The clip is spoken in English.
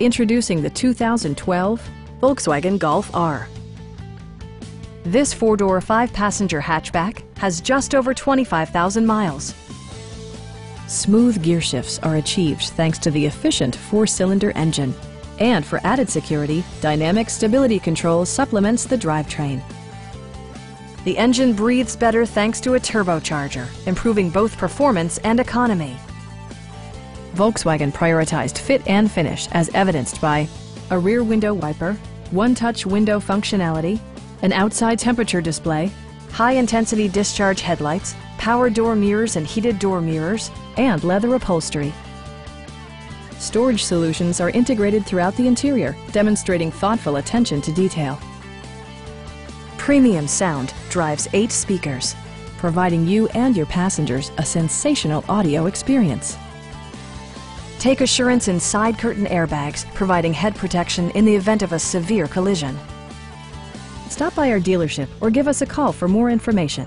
Introducing the 2012 Volkswagen Golf R. This four-door, five-passenger hatchback has just over 25,000 miles. Smooth gear shifts are achieved thanks to the efficient four-cylinder engine. And for added security, Dynamic Stability Control supplements the drivetrain. The engine breathes better thanks to a turbocharger, improving both performance and economy. Volkswagen prioritized fit and finish as evidenced by a rear window wiper, one-touch window functionality, an outside temperature display, high-intensity discharge headlights, power door mirrors and heated door mirrors, and leather upholstery. Storage solutions are integrated throughout the interior, demonstrating thoughtful attention to detail. Premium sound drives eight speakers, providing you and your passengers a sensational audio experience. Take assurance in side curtain airbags, providing head protection in the event of a severe collision. Stop by our dealership or give us a call for more information.